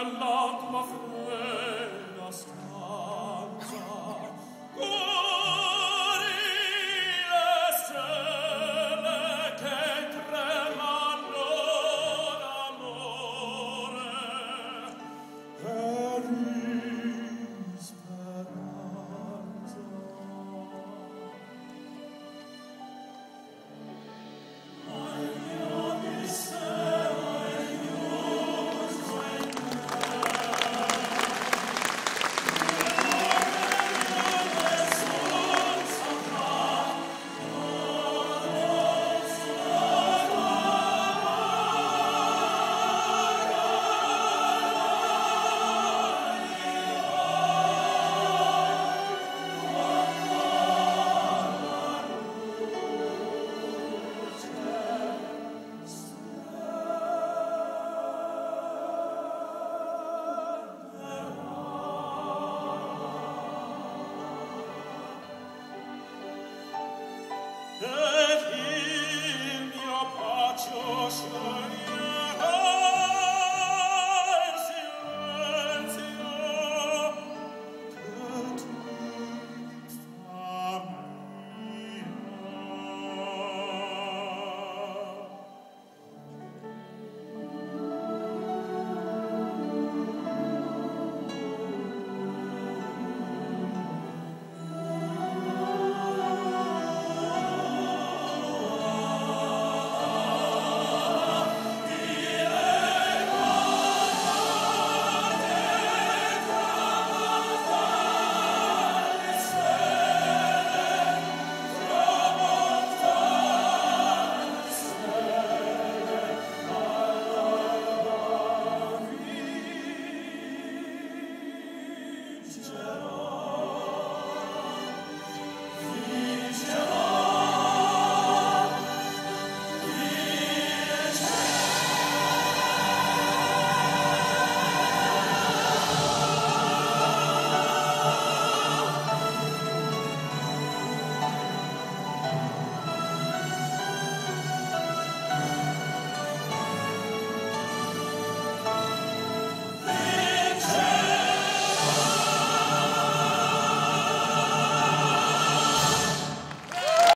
Allah'ım affet. The